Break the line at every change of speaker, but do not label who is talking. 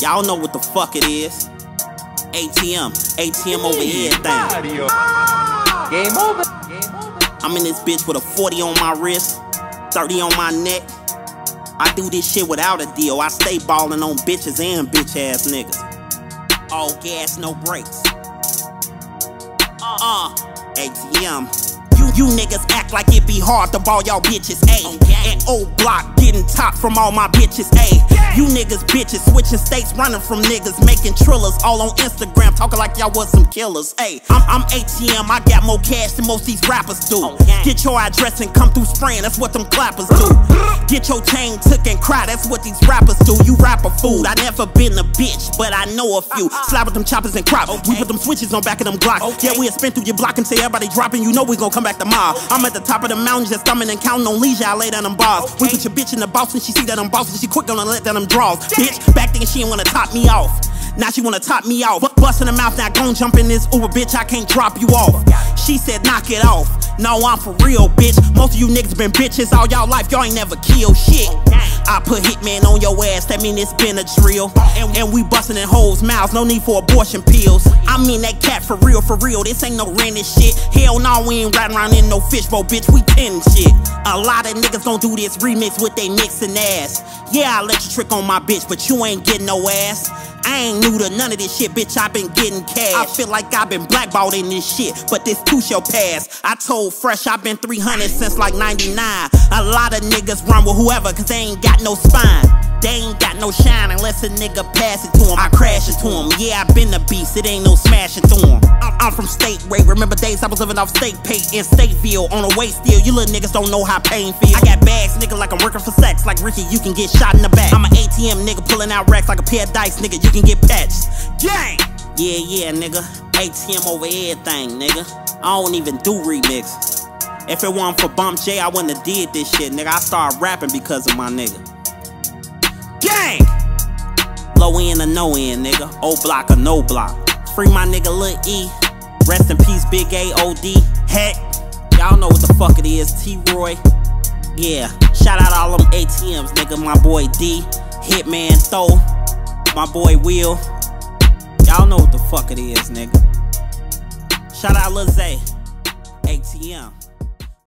Y'all know what the fuck it is. ATM, ATM over here everything.
Game over.
I'm in this bitch with a 40 on my wrist, 30 on my neck. I do this shit without a deal. I stay ballin' on bitches and bitch ass niggas. All gas, no brakes. Uh uh, ATM. You, niggas act like it be hard to ball y'all bitches, ayy. And old block getting top from all my bitches, ayy. You niggas bitches switching states, running from niggas, making trillers all on Instagram, talking like y'all was some killers, ayy. I'm, I'm ATM, I got more cash than most these rappers do. Get your address and come through spraying, that's what them clappers do. Get your chain took and cry, that's what these rappers do. You rapper food, I never been a bitch, but I know a few. Uh-huh. Slap with them choppers and crop. We put them switches on back of them Glocks. Yeah, we'll spin through your block and say everybody dropping. You know we gon' come back to mob. I'm at the top of the mountain, just thumbing and counting on leisure. I lay down them bars. We put your bitch in the box and she see that I'm bossing. She quick gonna let down them draws. Bitch, back then she ain't wanna top me off. Now she wanna top me off. But busting her mouth, now gon' jump in this Uber, bitch. I can't drop you off. She said, knock it off. No, I'm for real, bitch. Most of you niggas been bitches all y'all life. Y'all ain't never killed shit. I put hitman on your ass, that mean it's been a drill. And, and we busting in hoes' mouths, no need for abortion pills. I mean that cat for real, for real. This ain't no rented shit. Hell no, we ain't riding around in no fishbowl, bitch. We tin shit. A lot of niggas don't do this remix with they mixing ass. Yeah, I let you trick on my bitch, but you ain't getting no ass. I ain't new to none of this shit, bitch. I been getting cash. I feel like I been blackballed in this shit, but this too shall pass. I told Fresh I been 300 since like 99. A lot of niggas run with whoever, cause they ain't got no spine. They ain't got no shine unless a nigga pass it to him. I crash it to him. Yeah, I been a beast, it ain't no smashing to him. I'm, from State Way. Remember days I was living off State Pay in Stateville on a waste deal. You little niggas don't know how pain feel. I got bags, nigga, like I'm working for sex. Like Ricky, you can get shot in the back. I'm an ATM nigga pulling out racks like a pair of dice, nigga. You can get patched. Gang! Yeah, yeah, nigga. ATM over everything, nigga. I don't even do remix. If it wasn't for Bump J, I wouldn't have did this shit, nigga. I started rapping because of my nigga. Gang! Low end or no end, nigga. O block or no block. Free my nigga Lil E. Rest in peace, Big A O D. Heck, y'all know what the fuck it is. T Roy. Yeah, shout out all them ATMs, nigga. My boy D. Hitman Throw. My boy Will. Y'all know what the fuck it is, nigga. Shout out Lil Zay. ATM.